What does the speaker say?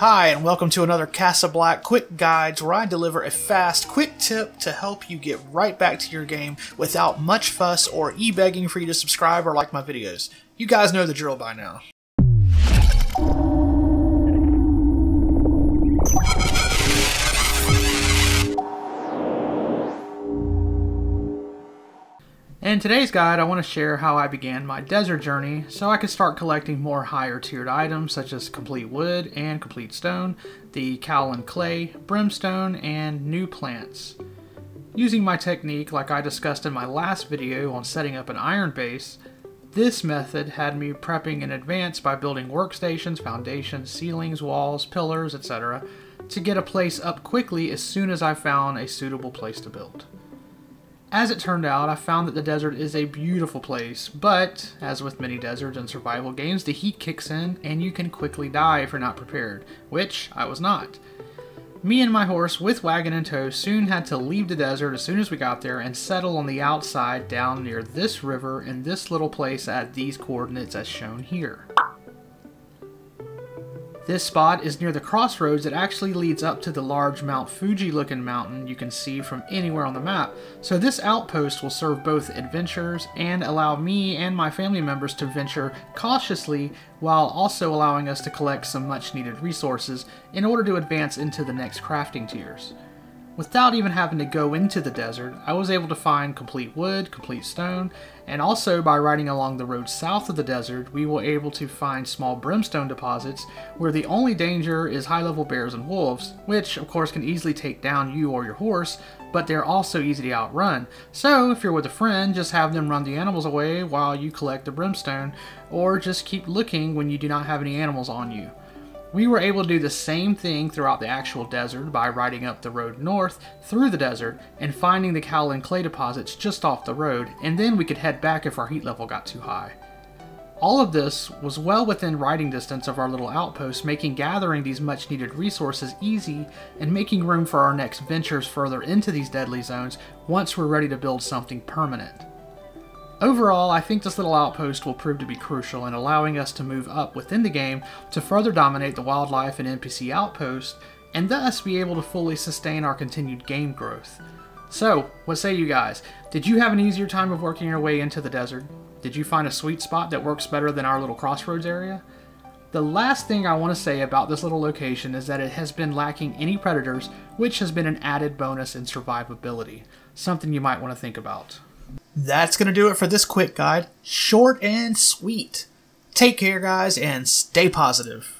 Hi, and welcome to another Casa Black Quick Guides where I deliver a fast, quick tip to help you get right back to your game without much fuss or e-begging for you to subscribe or like my videos. You guys know the drill by now. In today's guide, I want to share how I began my desert journey so I could start collecting more higher tiered items such as complete wood and complete stone, the kaolin clay, brimstone, and new plants. Using my technique like I discussed in my last video on setting up an iron base, this method had me prepping in advance by building workstations, foundations, ceilings, walls, pillars, etc. to get a place up quickly as soon as I found a suitable place to build. As it turned out, I found that the desert is a beautiful place, but, as with many deserts and survival games, the heat kicks in and you can quickly die if you're not prepared, which I was not. Me and my horse, with wagon in tow, soon had to leave the desert as soon as we got there and settle on the outside down near this river in this little place at these coordinates as shown here. This spot is near the crossroads that actually leads up to the large Mount Fuji looking mountain you can see from anywhere on the map, so this outpost will serve both adventurers and allow me and my family members to venture cautiously while also allowing us to collect some much needed resources in order to advance into the next crafting tiers. Without even having to go into the desert, I was able to find complete wood, complete stone, and also by riding along the road south of the desert, we were able to find small brimstone deposits where the only danger is high level bears and wolves, which of course can easily take down you or your horse, but they're also easy to outrun. So if you're with a friend, just have them run the animals away while you collect the brimstone, or just keep looking when you do not have any animals on you. We were able to do the same thing throughout the actual desert by riding up the road north through the desert and finding the kaolin clay deposits just off the road, and then we could head back if our heat level got too high. All of this was well within riding distance of our little outpost, making gathering these much needed resources easy and making room for our next ventures further into these deadly zones once we're ready to build something permanent. Overall, I think this little outpost will prove to be crucial in allowing us to move up within the game to further dominate the wildlife and NPC outpost, and thus be able to fully sustain our continued game growth. So, what say you guys? Did you have an easier time of working your way into the desert? Did you find a sweet spot that works better than our little crossroads area? The last thing I want to say about this little location is that it has been lacking any predators, which has been an added bonus in survivability, something you might want to think about. That's going to do it for this quick guide. Short and sweet. Take care, guys, and stay positive.